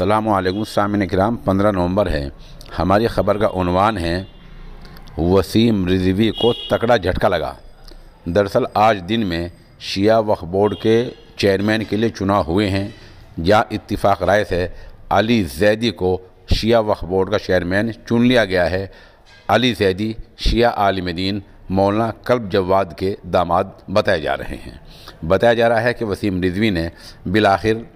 अल्लाम सामिन कराम, पंद्रह नवंबर है। हमारी ख़बर का उनवान है, वसीम रिजवी को तकड़ा झटका लगा। दरअसल आज दिन में शिया वक्फ बोर्ड के चेयरमैन के लिए चुनाव हुए हैं। जहाँ इत्तिफाक राय से अली जैदी को शिया वक्फ बोर्ड का चेयरमैन चुन लिया गया है। अली जैदी शिया आलिम दीन मौलाना कल्ब जवाद के दामाद बताए जा रहे हैं। बताया जा रहा है कि वसीम रिजवी ने बिलाखिर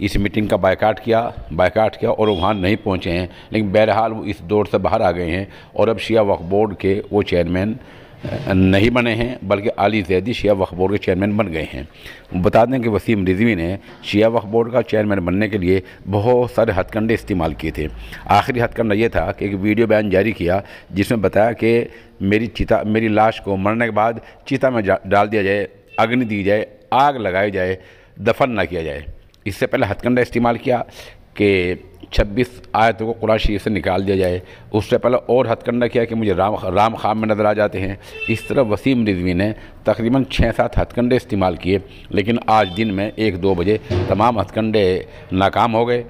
इस मीटिंग का बायकाट किया बायकाट किया और वहाँ नहीं पहुँचे हैं। लेकिन बहरहाल वो इस दौर से बाहर आ गए हैं और अब शिया वक्फ बोर्ड के वो चेयरमैन नहीं बने हैं, बल्कि आली जैदी शिया वक्फ बोर्ड के चेयरमैन बन गए हैं। बता दें कि वसीम रिजवी ने शिया वक्फ बोर्ड का चेयरमैन बनने के लिए बहुत सारे हथकंडे इस्तेमाल किए थे। आखिरी हथकंडा ये था कि एक वीडियो बयान जारी किया, जिसमें बताया कि मेरी चिता, मेरी लाश को मरने के बाद चिता में डाल दिया जाए, अग्नि दी जाए, आग लगाई जाए, दफन ना किया जाए। इससे पहले हथकंडा इस्तेमाल किया कि 26 आयतों को कुरान शरीफ से निकाल दिया जाए। उससे पहले और हथकंडा किया कि मुझे राम राम खाम में नज़र आ जाते हैं। इस तरह वसीम रिजवी ने तकरीबन छः सात हथकंडे इस्तेमाल किए, लेकिन आज दिन में एक दो बजे तमाम हथकंडे नाकाम हो गए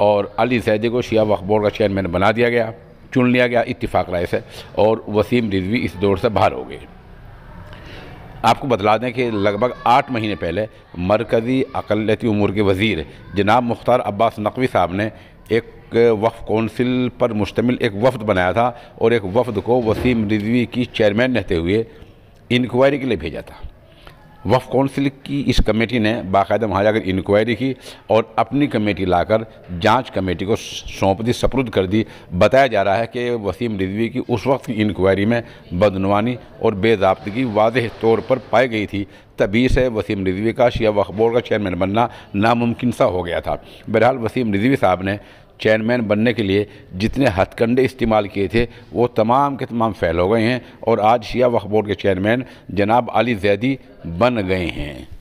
और अली सैदी को शिया वक्फ का चेयरमैन बना दिया गया, चुन लिया गया इतफाक़ राय से और वसीम रिजवी इस दौर से बाहर हो गए। आपको बतला दें कि लगभग आठ महीने पहले मरकज़ी अकलती उमूर के वज़ीर जनाब मुख्तार अब्बास नकवी साहब ने एक वफ़ कौंसिल पर मुश्तमिल एक वफ़द बनाया था और एक वफ़द को वसीम रिजवी की चेयरमैन रहते हुए इंक्वायरी के लिए भेजा था। वफ कौंसिल की इस कमेटी ने बाकायदा वहाँ जाकर इंक्वायरी की और अपनी कमेटी लाकर जाँच कमेटी को सौंप दी, सपुर्द कर दी। बताया जा रहा है कि वसीम रिजवी की उस वक्त की इंक्वायरी में बदनवानी और बेजाबतगी वाज तौर पर पाई गई थी। तभी से वसीम रिजवी का शिया वक्फ बोर्ड का चेयरमैन बनना नामुमकिन सा हो गया था। बहरहाल वसीम रिजवी साहब ने चेयरमैन बनने के लिए जितने हथकंडे इस्तेमाल किए थे, वो तमाम के तमाम फैल हो गए हैं और आज शिया वक्फ बोर्ड के चेयरमैन जनाब अली जैदी बन गए हैं।